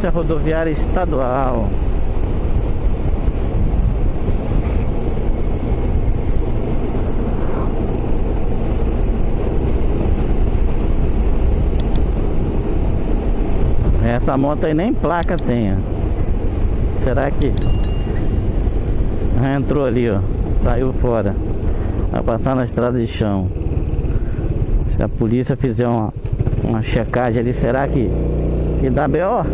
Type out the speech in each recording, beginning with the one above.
Polícia Rodoviária Estadual. Essa moto aí nem placa tem. ó. Será que entrou ali, ó? Saiu fora. Vai passar na estrada de chão. Se a polícia fizer uma, uma checagem ali, será que, que dá B.O.?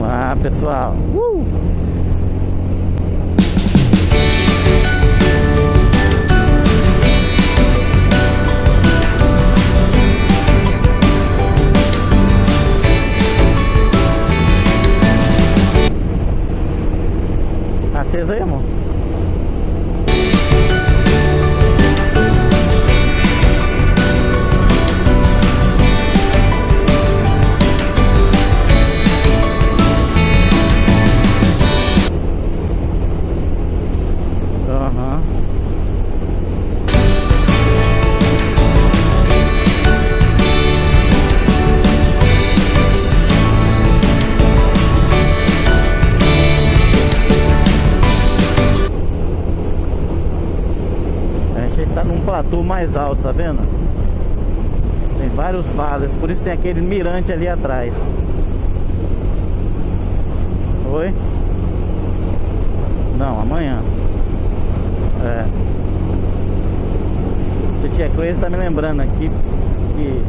Lá, pessoal. Uh! Acesa aí, amor? Mais alto, tá vendo? Tem vários vasos, por isso tem aquele mirante ali atrás. Oi? Não, amanhã. É. O tia Cleise tá me lembrando aqui que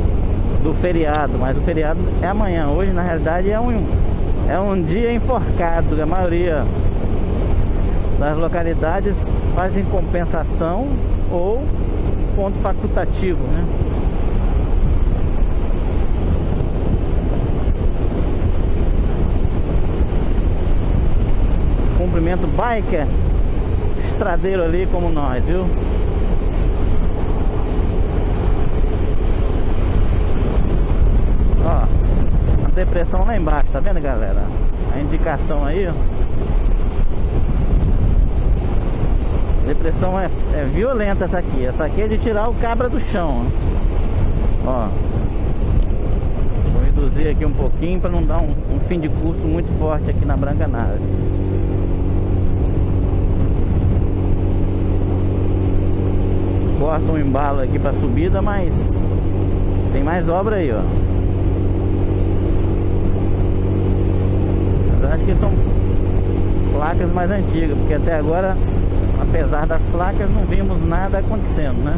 do feriado, mas o feriado é amanhã. Hoje na realidade é um, é um dia enforcado. A maioria das localidades fazem compensação ou ponto facultativo, né? Cumprimento biker estradeiro ali como nós, viu? Ó, a depressão lá embaixo, tá vendo galera? A indicação aí, ó. Depressão é, é violenta essa aqui. Essa aqui é de tirar o cabra do chão. Ó. Vou reduzir aqui um pouquinho para não dar um, um fim de curso muito forte aqui na Branca Nave. Gosto um embalo aqui para subida, mas tem mais obra aí, ó. Acho que são placas mais antigas, porque até agora apesar das placas, não vimos nada acontecendo, né?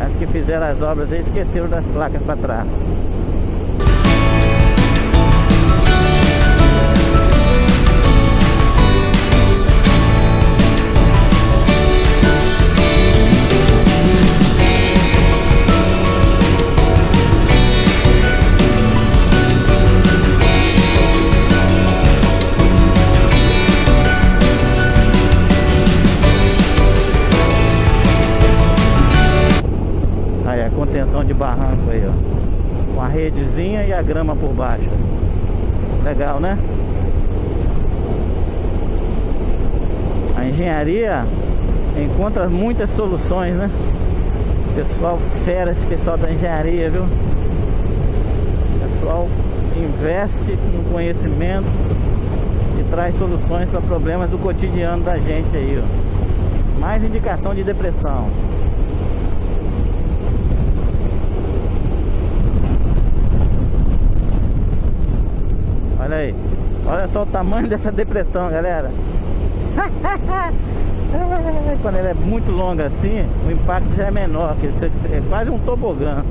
Acho que fizeram as obras e esqueceram das placas para trás. Contenção de barranco aí, ó. Com a redezinha e a grama por baixo. Legal, né? A engenharia encontra muitas soluções, né? Pessoal fera esse pessoal da engenharia, viu? Pessoal investe no conhecimento e traz soluções para problemas do cotidiano da gente aí, ó. Mais indicação de depressão. Olha aí. Olha só o tamanho dessa depressão, galera. Quando ela é muito longa assim, o impacto já é menor, porque isso é quase um tobogã.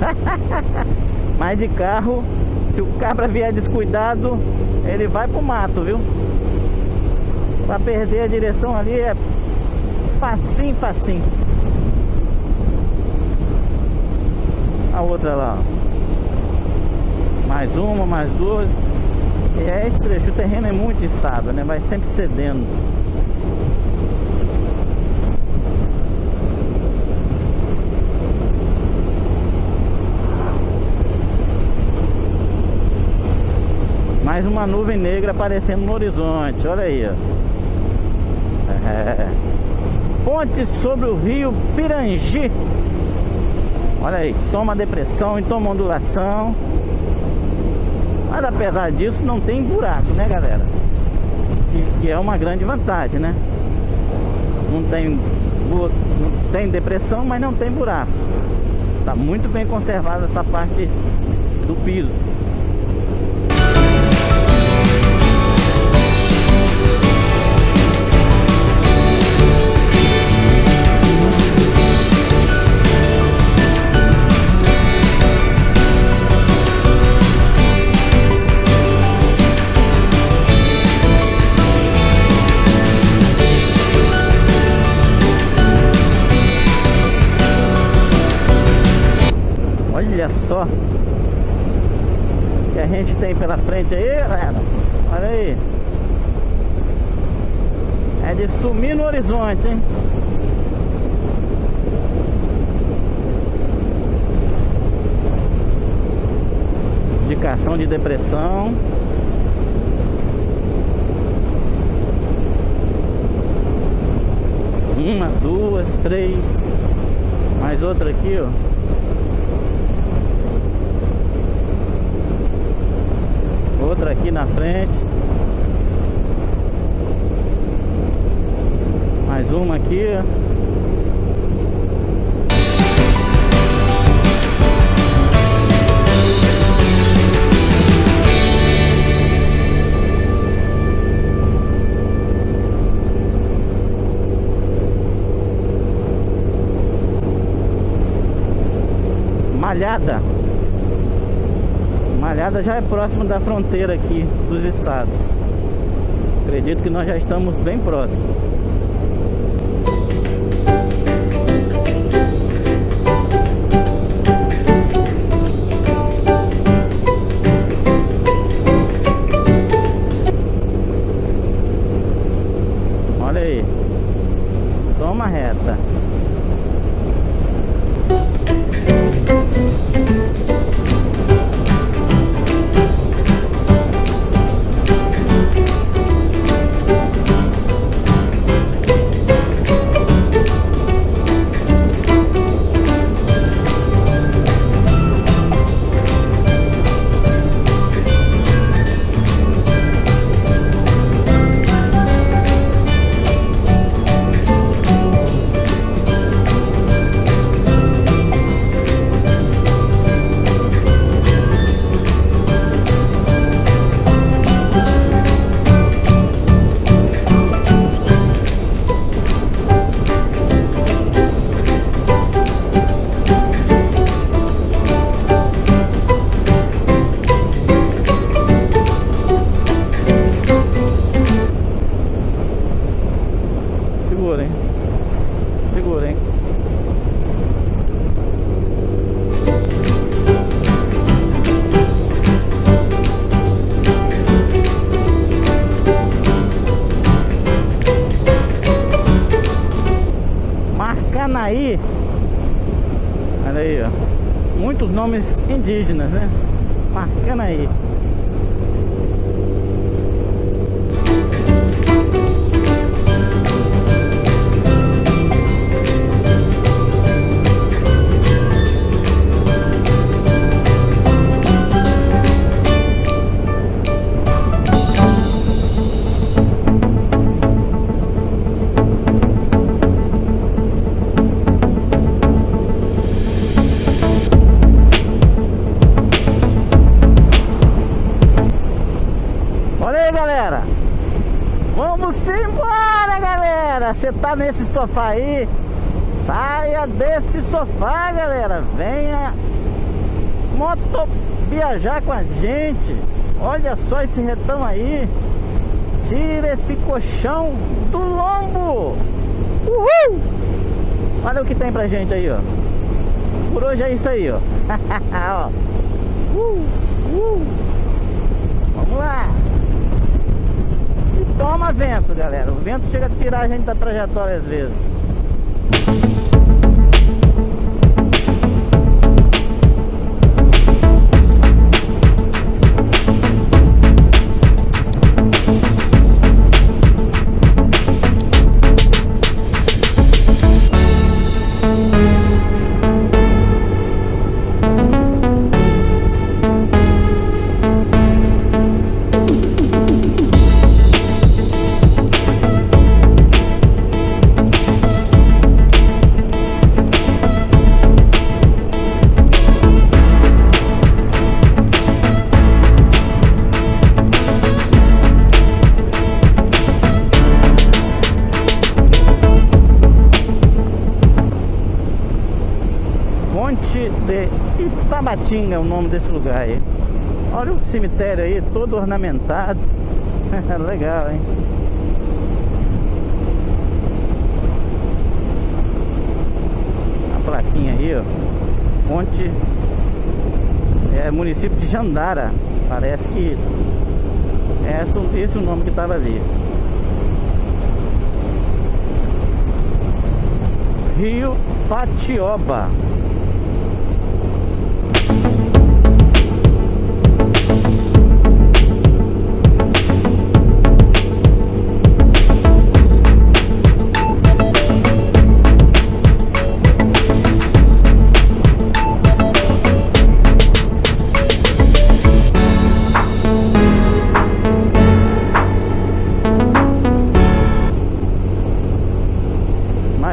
Mas de carro, se o cabra vier descuidado, ele vai pro mato, viu? Pra perder a direção ali é facinho, facinho. A outra lá, ó. Mais uma, mais duas. E é esse trecho, o terreno é muito estável, né? Vai sempre cedendo. Mais uma nuvem negra aparecendo no horizonte, olha aí, ó. É. Ponte sobre o rio Pirangi. Olha aí, toma depressão e toma ondulação. Mas apesar disso não tem buraco, né galera? Que, que é uma grande vantagem, né? Não tem, não tem depressão, mas não tem buraco. Tá muito bem conservada essa parte do piso. Só que a gente tem pela frente aí, galera. Olha aí. É de sumir no horizonte, hein? Indicação de depressão. Uma, duas, três. Mais outra aqui, ó. Outra aqui na frente. Mais uma aqui. Malhada. Malhada já é próximo da fronteira aqui dos estados. Acredito que nós já estamos bem próximos. Muitos nomes indígenas, né? Marcanaí. Olha Você tá nesse sofá aí? Saia desse sofá, galera. Venha moto viajar com a gente. Olha só esse retão aí. Tira esse colchão do lombo. Uhul! Olha o que tem pra gente aí, ó. Por hoje é isso aí, ó. ó. Uh. Vamos lá. E toma vento, galera. O vento chega a tirar a gente da trajetória às vezes. Itabatinga, o nome desse lugar aí. Olha o cemitério aí, todo ornamentado. Legal, hein? A plaquinha aí, ó. Ponte é município de Jandara. Parece que é esse, esse é o nome que estava ali. Rio Patioba.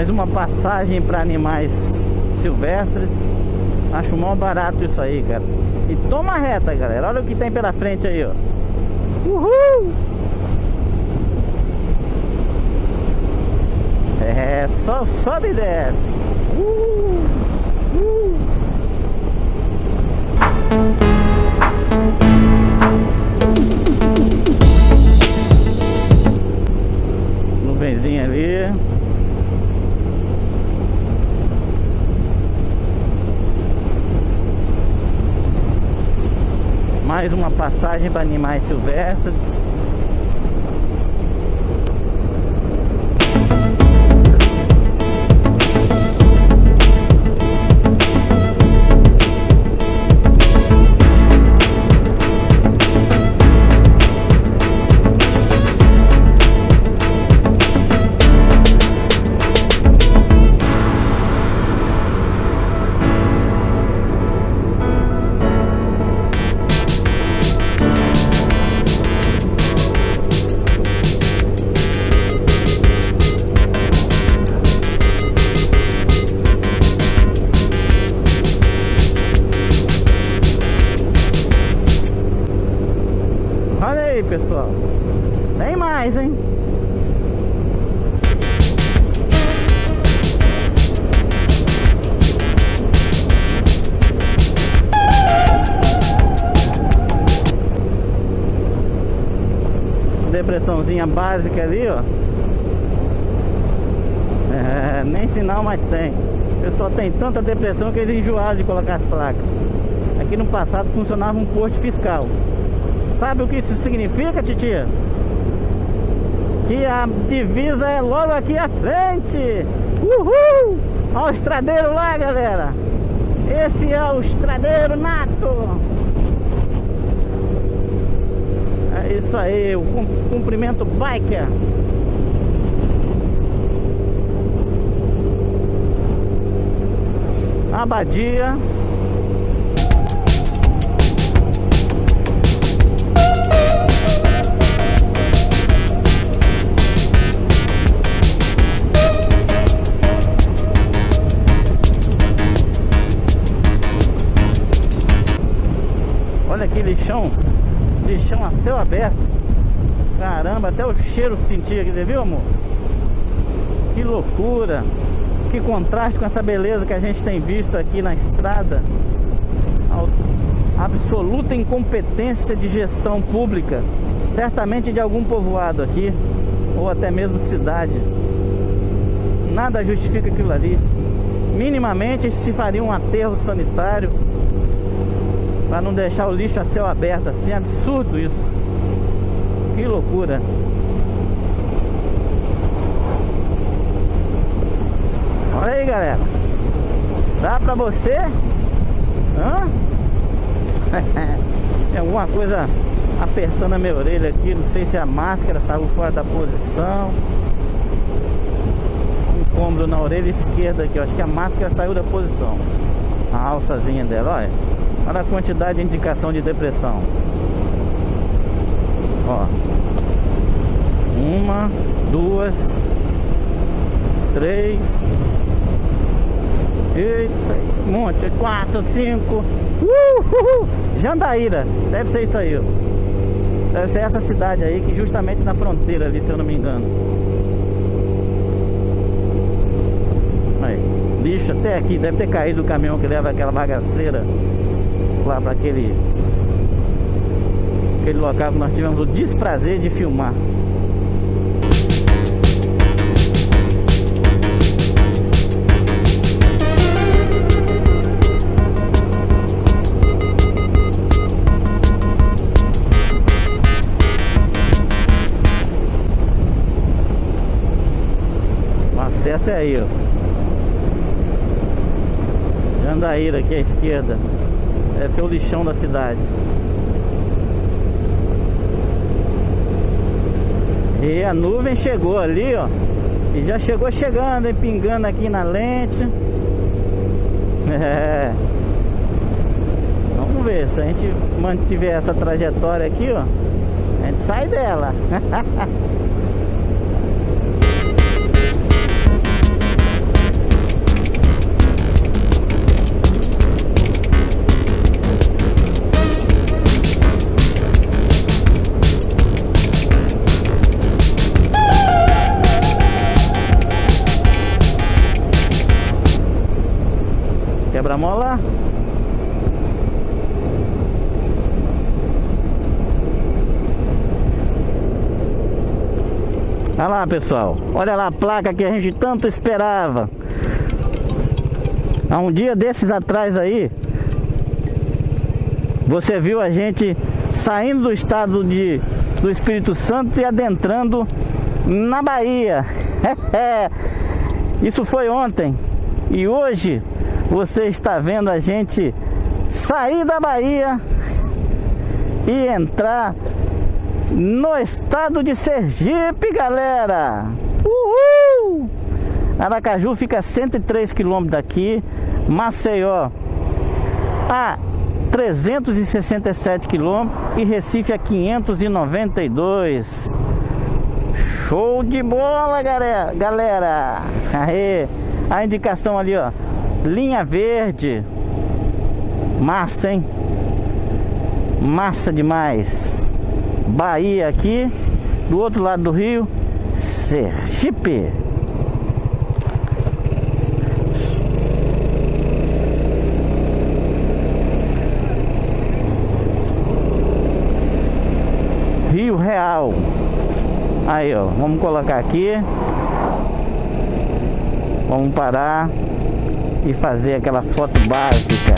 Mais uma passagem para animais silvestres. Acho mal barato isso aí, cara. E toma reta, galera. Olha o que tem pela frente aí, ó. Uhul! É, só sobe e desce. Uh, uh. Nuvenzinha ali. Mais uma passagem para animais silvestres. Pessoal. Tem mais, hein? Depressãozinha básica ali, ó. É, nem sinal mais tem. O pessoal tem tanta depressão que eles enjoaram de colocar as placas. Aqui no passado funcionava um posto fiscal. Sabe o que isso significa, titia? Que a divisa é logo aqui à frente. Uhul! Olha o estradeiro lá, galera. Esse é o estradeiro nato. É isso aí, o cumprimento biker. Abadia. Lixão, lixão a céu aberto. Caramba, até o cheiro senti aqui, você viu amor? Que loucura, que contraste com essa beleza que a gente tem visto aqui na estrada. Absoluta incompetência de gestão pública, certamente de algum povoado aqui, ou até mesmo cidade. Nada justifica aquilo ali. Minimamente se faria um aterro sanitário para não deixar o lixo a céu aberto assim, absurdo isso. Que loucura. Olha aí, galera. Dá pra você? Hã? Tem alguma coisa apertando a minha orelha aqui. Não sei se a máscara saiu fora da posição. Um na orelha esquerda aqui. Acho que a máscara saiu da posição. A alçazinha dela, olha. Olha a quantidade de indicação de depressão. Ó. Uma, duas, três. Eita, um monte. Quatro, cinco. Uhul! Jandaíra. Deve ser isso aí, ó. Deve ser essa cidade aí, que justamente na fronteira ali, se eu não me engano. Aí. lixo até aqui. Deve ter caído o caminhão que leva aquela bagaceira lá para aquele aquele local que nós tivemos o desprazer de filmar. acesso é aí, ó. Jandaíra aqui à esquerda. Deve ser o lixão da cidade. E a nuvem chegou ali, ó. E já chegou chegando, hein, pingando aqui na lente. É. Vamos ver, se a gente mantiver essa trajetória aqui, ó. A gente sai dela. quebra-mola. Olha lá, pessoal. Olha lá a placa que a gente tanto esperava. Há um dia desses atrás aí, você viu a gente saindo do estado de, do Espírito Santo e adentrando na Bahia. Isso foi ontem. E hoje você está vendo a gente sair da Bahia e entrar no estado de Sergipe, galera. Uhul! Aracaju fica a 103 quilômetros daqui, Maceió a 367 quilômetros e Recife a 592. Show de bola, galera! Galera! Aê! A indicação ali, ó. Linha verde. Massa, hein? Massa demais. Bahia aqui. Do outro lado do rio, Sergipe. Rio Real. Aí, ó. Vamos colocar aqui. Vamos parar e fazer aquela foto básica.